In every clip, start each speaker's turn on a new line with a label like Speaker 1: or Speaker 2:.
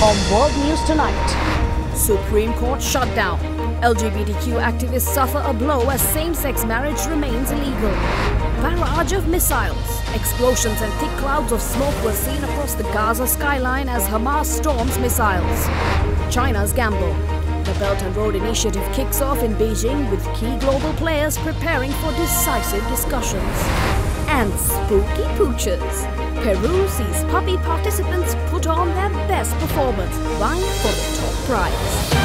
Speaker 1: on World News Tonight.
Speaker 2: Supreme Court shutdown. LGBTQ activists suffer a blow as same-sex marriage remains illegal. Barrage of missiles. Explosions and thick clouds of smoke were seen across the Gaza skyline as Hamas storms missiles. China's gamble. The Belt and Road Initiative kicks off in Beijing with key global players preparing for decisive discussions. And spooky poochers. Peru sees puppy participants put on their best performance, vying for the top prize.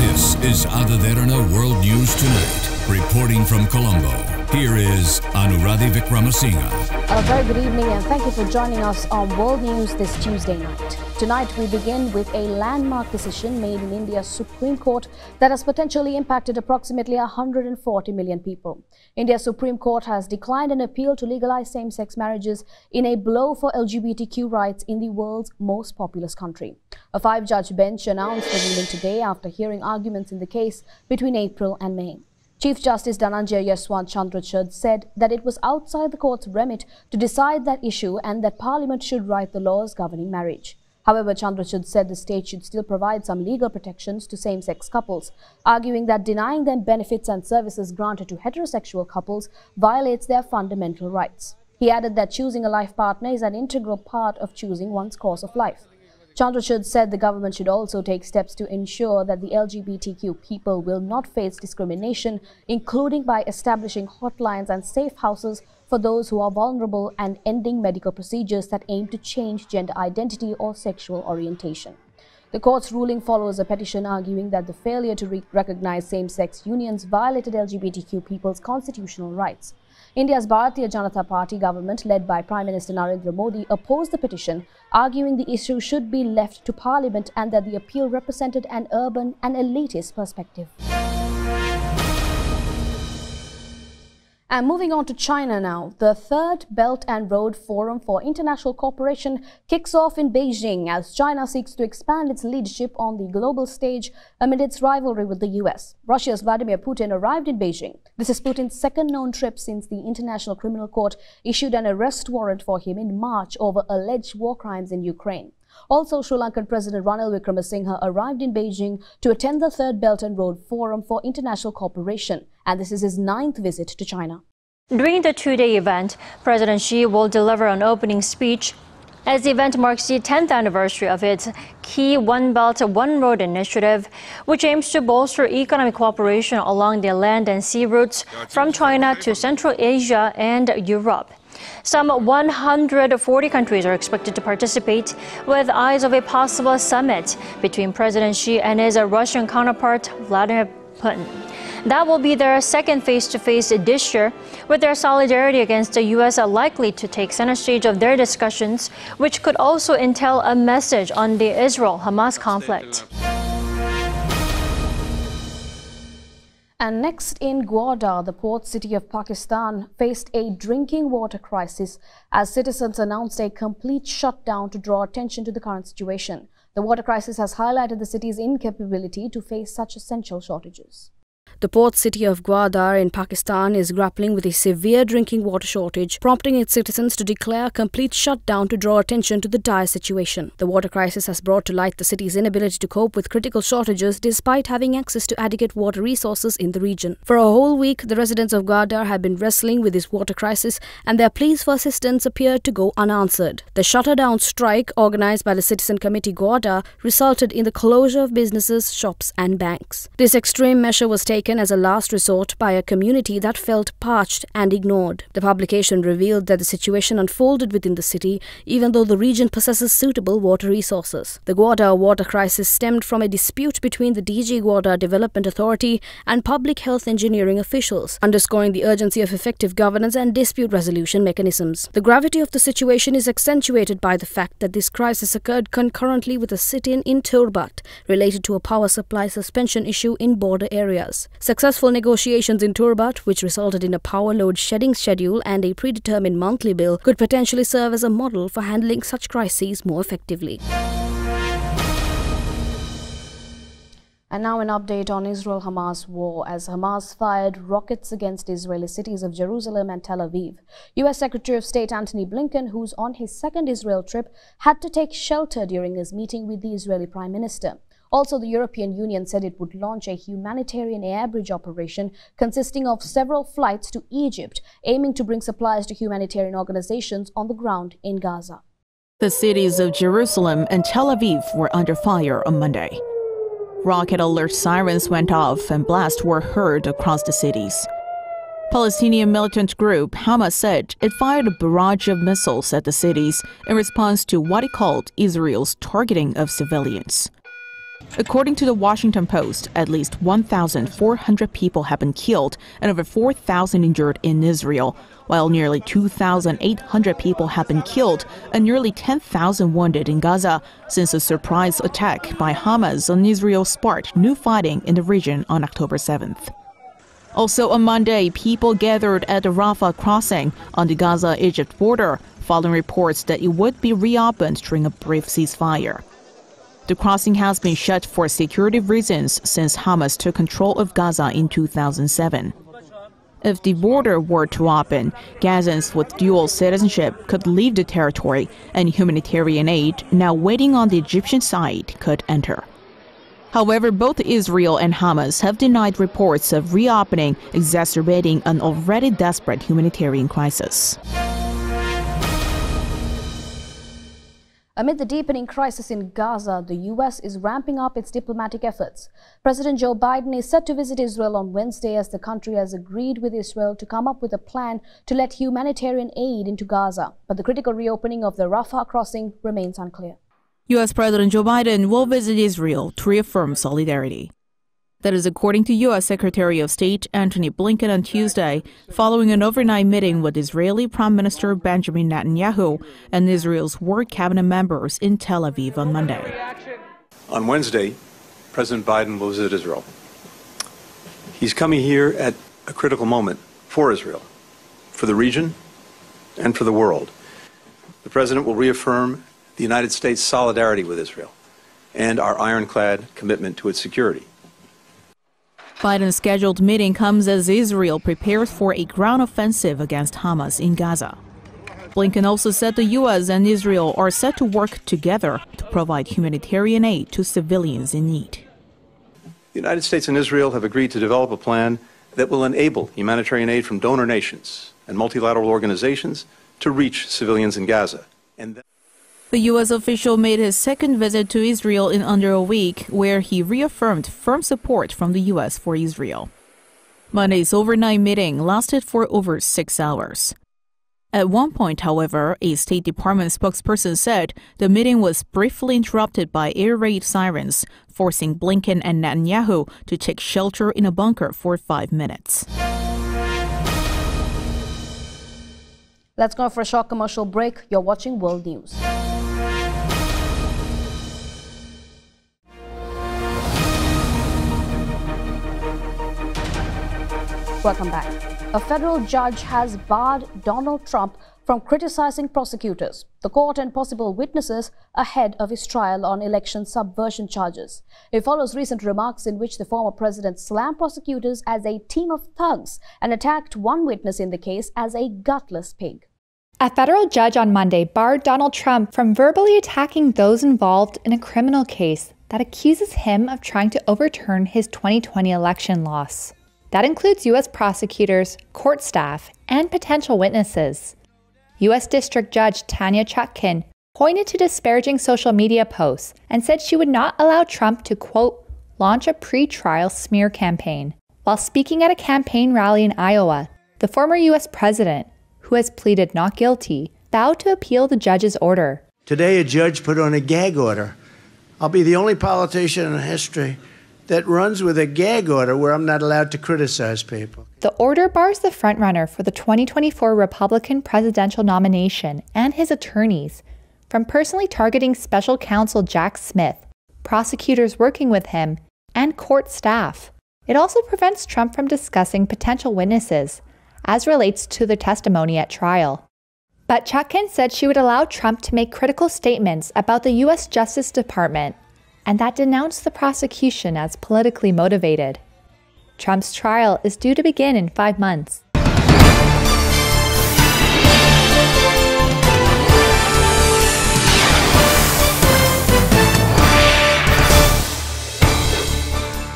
Speaker 3: This is Ada Derana World News Tonight. Reporting from Colombo, here is Anuradhi Vikramasinghe.
Speaker 1: A very good evening and thank you for joining us on World News this Tuesday night. Tonight we begin with a landmark decision made in India's Supreme Court that has potentially impacted approximately 140 million people. India's Supreme Court has declined an appeal to legalize same-sex marriages in a blow for LGBTQ rights in the world's most populous country. A five-judge bench announced the ruling today after hearing arguments in the case between April and May. Chief Justice Dhananjay Yaswant Chandrachud said that it was outside the court's remit to decide that issue and that Parliament should write the laws governing marriage. However, Chandrachud said the state should still provide some legal protections to same-sex couples, arguing that denying them benefits and services granted to heterosexual couples violates their fundamental rights. He added that choosing a life partner is an integral part of choosing one's course of life. Chandrachud said the government should also take steps to ensure that the LGBTQ people will not face discrimination, including by establishing hotlines and safe houses for those who are vulnerable and ending medical procedures that aim to change gender identity or sexual orientation. The court's ruling follows a petition arguing that the failure to re recognize same-sex unions violated LGBTQ people's constitutional rights. India's Bharatiya Janata Party government, led by Prime Minister Narendra Modi, opposed the petition, arguing the issue should be left to Parliament and that the appeal represented an urban and elitist perspective. And moving on to China now, the third Belt and Road Forum for International Cooperation kicks off in Beijing as China seeks to expand its leadership on the global stage amid its rivalry with the US. Russia's Vladimir Putin arrived in Beijing. This is Putin's second known trip since the International Criminal Court issued an arrest warrant for him in March over alleged war crimes in Ukraine. Also, Sri Lankan President Ranil Wickremesinghe arrived in Beijing to attend the Third Belt and Road Forum for International Cooperation, and this is his ninth visit to China.
Speaker 4: During the two-day event, President Xi will deliver an opening speech as the event marks the 10th anniversary of its key One Belt, One Road initiative, which aims to bolster economic cooperation along the land and sea routes from China to Central Asia and Europe. Some 140 countries are expected to participate, with eyes of a possible summit between President Xi and his Russian counterpart, Vladimir Putin. That will be their second face to face this year, with their solidarity against the U.S. likely to take center stage of their discussions, which could also entail a message on the Israel Hamas conflict.
Speaker 1: And next in Gwadar, the port city of Pakistan faced a drinking water crisis as citizens announced a complete shutdown to draw attention to the current situation. The water crisis has highlighted the city's incapability to face such essential shortages. The port city of Gwadar in Pakistan is grappling with a severe drinking water shortage, prompting its citizens to declare a complete shutdown to draw attention to the dire situation. The water crisis has brought to light the city's inability to cope with critical shortages despite having access to adequate water resources in the region. For a whole week, the residents of Gwadar have been wrestling with this water crisis and their pleas for assistance appeared to go unanswered. The shutdown strike organized by the Citizen Committee Gwadar resulted in the closure of businesses, shops and banks. This extreme measure was taken as a last resort by a community that felt parched and ignored. The publication revealed that the situation unfolded within the city, even though the region possesses suitable water resources. The Gwadar water crisis stemmed from a dispute between the DG Gwadar Development Authority and public health engineering officials, underscoring the urgency of effective governance and dispute resolution mechanisms. The gravity of the situation is accentuated by the fact that this crisis occurred concurrently with a sit-in in Turbat related to a power supply suspension issue in border areas. Successful negotiations in Turbat, which resulted in a power load shedding schedule and a predetermined monthly bill, could potentially serve as a model for handling such crises more effectively. And now an update on Israel-Hamas war as Hamas fired rockets against Israeli cities of Jerusalem and Tel Aviv. U.S. Secretary of State Antony Blinken, who's on his second Israel trip, had to take shelter during his meeting with the Israeli Prime Minister. Also, the European Union said it would launch a humanitarian air bridge operation consisting of several flights to Egypt, aiming to bring supplies to humanitarian organizations on the ground in Gaza.
Speaker 5: The cities of Jerusalem and Tel Aviv were under fire on Monday. Rocket alert sirens went off and blasts were heard across the cities. Palestinian militant group Hamas said it fired a barrage of missiles at the cities in response to what it called Israel's targeting of civilians. According to the Washington Post, at least 1,400 people have been killed and over 4,000 injured in Israel, while nearly 2,800 people have been killed and nearly 10,000 wounded in Gaza since a surprise attack by Hamas on Israel sparked new fighting in the region on October 7th. Also on Monday, people gathered at the Rafah crossing on the Gaza Egypt border following reports that it would be reopened during a brief ceasefire. The crossing has been shut for security reasons since Hamas took control of Gaza in 2007. If the border were to open, Gazans with dual citizenship could leave the territory, and humanitarian aid now waiting on the Egyptian side could enter. However, both Israel and Hamas have denied reports of reopening, exacerbating an already desperate humanitarian crisis.
Speaker 1: Amid the deepening crisis in Gaza, the U.S. is ramping up its diplomatic efforts. President Joe Biden is set to visit Israel on Wednesday as the country has agreed with Israel to come up with a plan to let humanitarian aid into Gaza. But the critical reopening of the Rafah crossing remains unclear.
Speaker 5: U.S. President Joe Biden will visit Israel to reaffirm solidarity. That is according to U.S. Secretary of State Antony Blinken on Tuesday, following an overnight meeting with Israeli Prime Minister Benjamin Netanyahu and Israel's war cabinet members in Tel Aviv on Monday.
Speaker 6: On Wednesday, President Biden will visit Israel. He's coming here at a critical moment for Israel, for the region, and for the world. The President will reaffirm the United States' solidarity with Israel and our ironclad commitment to its security.
Speaker 5: Biden's scheduled meeting comes as Israel prepares for a ground offensive against Hamas in Gaza. Blinken also said the U.S. and Israel are set to work together to provide humanitarian aid to civilians in need.
Speaker 6: The United States and Israel have agreed to develop a plan that will enable humanitarian aid from donor nations and multilateral organizations to reach civilians in Gaza. And
Speaker 5: the U.S. official made his second visit to Israel in under a week, where he reaffirmed firm support from the U.S. for Israel. Monday's overnight meeting lasted for over six hours. At one point, however, a State Department spokesperson said the meeting was briefly interrupted by air raid sirens, forcing Blinken and Netanyahu to take shelter in a bunker for five minutes.
Speaker 1: Let's go for a short commercial break. You're watching World News. Welcome back. A federal judge has barred Donald Trump from criticizing prosecutors, the court, and possible witnesses ahead of his trial on election subversion charges. It follows recent remarks in which the former president slammed prosecutors as a team of thugs and attacked one witness in the case as a gutless pig.
Speaker 7: A federal judge on Monday barred Donald Trump from verbally attacking those involved in a criminal case that accuses him of trying to overturn his 2020 election loss. That includes U.S. prosecutors, court staff, and potential witnesses. U.S. District Judge Tanya Chutkan pointed to disparaging social media posts and said she would not allow Trump to, quote, launch a pre trial smear campaign. While speaking at a campaign rally in Iowa, the former U.S. president, who has pleaded not guilty, vowed to appeal the judge's order.
Speaker 8: Today, a judge put on a gag order. I'll be the only politician in history that runs with a gag order where I'm not allowed to criticize people.
Speaker 7: The order bars the frontrunner for the 2024 Republican presidential nomination and his attorneys from personally targeting special counsel Jack Smith, prosecutors working with him, and court staff. It also prevents Trump from discussing potential witnesses as relates to the testimony at trial. But Chutkan said she would allow Trump to make critical statements about the U.S. Justice Department and that denounced the prosecution as politically motivated. Trump's trial is due to begin in five months.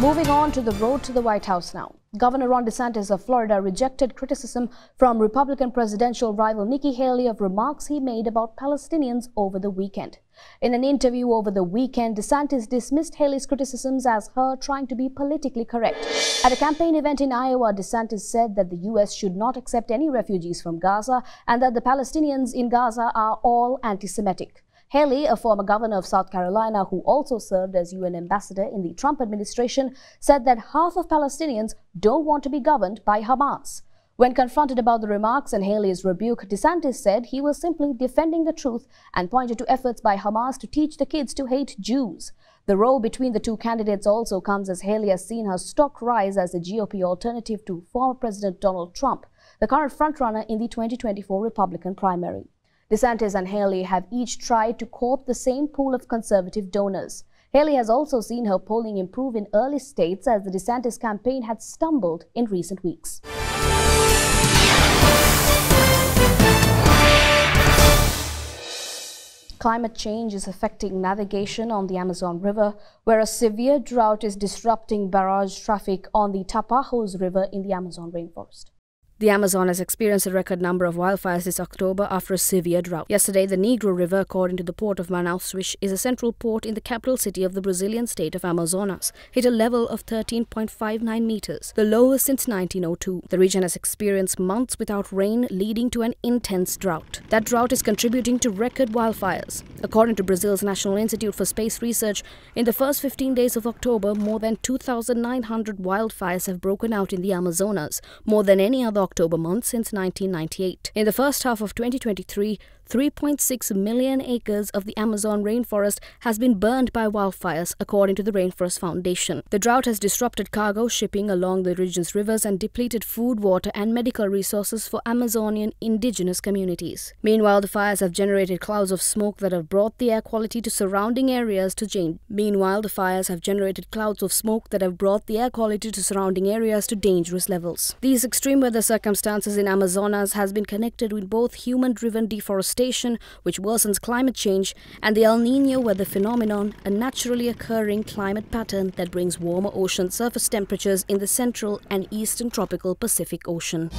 Speaker 1: Moving on to the road to the White House now. Governor Ron DeSantis of Florida rejected criticism from Republican presidential rival Nikki Haley of remarks he made about Palestinians over the weekend. In an interview over the weekend, DeSantis dismissed Haley's criticisms as her trying to be politically correct. At a campaign event in Iowa, DeSantis said that the U.S. should not accept any refugees from Gaza and that the Palestinians in Gaza are all anti-Semitic. Haley, a former governor of South Carolina who also served as UN ambassador in the Trump administration, said that half of Palestinians don't want to be governed by Hamas. When confronted about the remarks and Haley's rebuke, DeSantis said he was simply defending the truth and pointed to efforts by Hamas to teach the kids to hate Jews. The row between the two candidates also comes as Haley has seen her stock rise as the GOP alternative to former President Donald Trump, the current frontrunner in the 2024 Republican primary. DeSantis and Haley have each tried to court the same pool of conservative donors. Haley has also seen her polling improve in early states as the DeSantis campaign had stumbled in recent weeks. Climate change is affecting navigation on the Amazon River, where a severe drought is disrupting barrage traffic on the Tapajos River in the Amazon rainforest.
Speaker 2: The Amazon has experienced a record number of wildfires this October after a severe drought. Yesterday, the Negro River, according to the port of Manaus, which is a central port in the capital city of the Brazilian state of Amazonas, hit a level of 13.59 meters, the lowest since 1902. The region has experienced months without rain, leading to an intense drought. That drought is contributing to record wildfires. According to Brazil's National Institute for Space Research, in the first 15 days of October, more than 2,900 wildfires have broken out in the Amazonas, more than any other October month since 1998. In the first half of 2023, 3.6 million acres of the Amazon rainforest has been burned by wildfires, according to the Rainforest Foundation. The drought has disrupted cargo shipping along the region's rivers and depleted food, water, and medical resources for Amazonian indigenous communities. Meanwhile, the fires have generated clouds of smoke that have brought the air quality to surrounding areas to change. Meanwhile, the fires have generated clouds of smoke that have brought the air quality to surrounding areas to dangerous levels. These extreme weather circumstances in Amazonas has been connected with both human-driven deforestation which worsens climate change, and the El Nino weather phenomenon, a naturally occurring climate pattern that brings warmer ocean surface temperatures in the central and eastern tropical Pacific Ocean.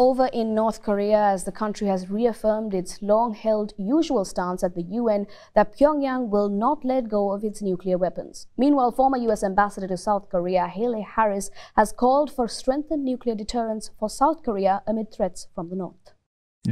Speaker 1: Over in North Korea as the country has reaffirmed its long-held usual stance at the UN that Pyongyang will not let go of its nuclear weapons. Meanwhile, former U.S. Ambassador to South Korea, Harry Harris, has called for strengthened nuclear deterrence for South Korea amid threats from the North.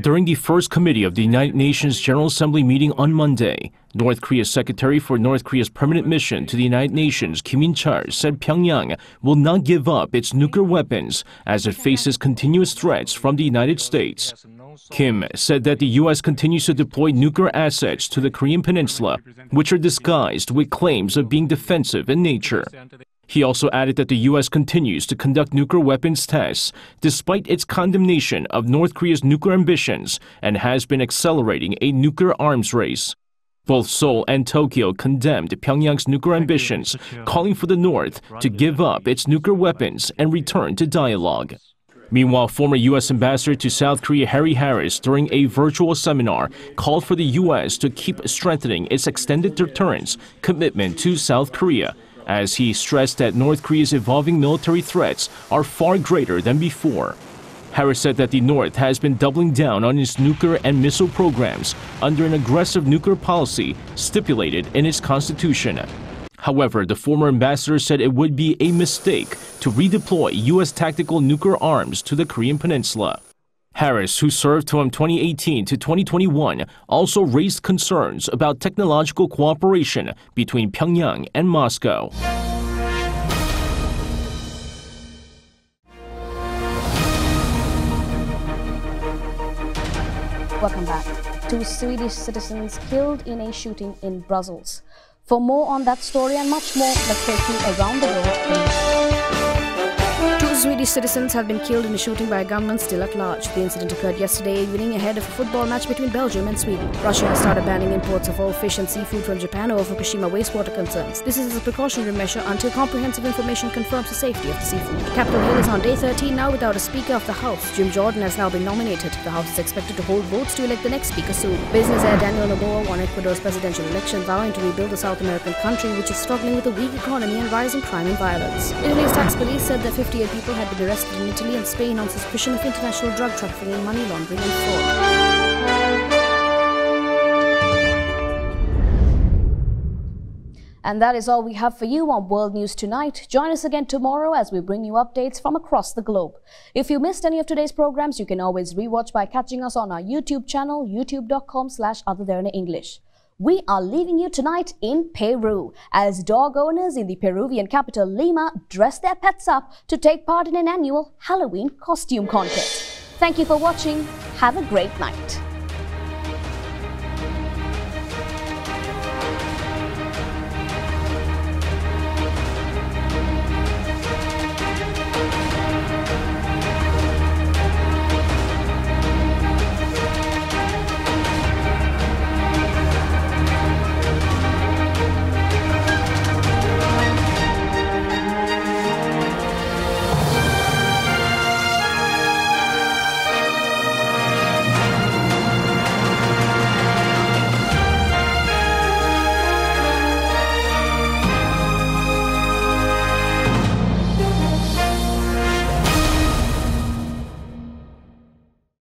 Speaker 9: During the first committee of the United Nations General Assembly meeting on Monday, North Korea's Secretary for North Korea's permanent mission to the United Nations, Kim In-chul, said Pyongyang will not give up its nuclear weapons as it faces continuous threats from the United States. Kim said that the U.S. continues to deploy nuclear assets to the Korean peninsula, which are disguised with claims of being defensive in nature. He also added that the U.S. continues to conduct nuclear weapons tests despite its condemnation of North Korea's nuclear ambitions and has been accelerating a nuclear arms race. Both Seoul and Tokyo condemned Pyongyang's nuclear ambitions, calling for the North to give up its nuclear weapons and return to dialogue. Meanwhile, former U.S. Ambassador to South Korea Harry Harris, during a virtual seminar, called for the U.S. to keep strengthening its extended deterrence commitment to South Korea as he stressed that North Korea's evolving military threats are far greater than before. Harris said that the North has been doubling down on its nuclear and missile programs under an aggressive nuclear policy stipulated in its constitution. However, the former ambassador said it would be a mistake to redeploy U.S. tactical nuclear arms to the Korean peninsula. Harris, who served from 2018 to 2021, also raised concerns about technological cooperation between Pyongyang and Moscow.
Speaker 1: Welcome back. Two Swedish citizens killed in a shooting in Brussels. For more on that story and much more, let's take you around the world. Swedish citizens have been killed in a shooting by a gunman still at large. The incident occurred yesterday evening ahead of a football match between Belgium and Sweden. Russia has started banning imports of all fish and seafood from Japan over Fukushima wastewater concerns. This is a precautionary measure until comprehensive information confirms the safety of the seafood. Capitol Hill is on day 13 now without a Speaker of the House. Jim Jordan has now been nominated. The House is expected to hold votes to elect the next Speaker soon. Business heir Daniel Noboa won Ecuador's presidential election, vowing to rebuild the South American country, which is struggling with a weak economy and rising crime and violence. Italy's tax police said that 58 people had been arrested in Italy and Spain on suspicion of international drug trafficking and money laundering and fraud.
Speaker 10: And that is all we have for you on World News Tonight. Join us again tomorrow as we bring you updates from across the globe. If you missed any of today's programs, you can always rewatch by catching us on our YouTube channel, youtube.com slash English. We are leaving you tonight in Peru as dog owners in the Peruvian capital Lima dress their pets up to take part in an annual Halloween costume contest. Thank you for watching. Have a great night.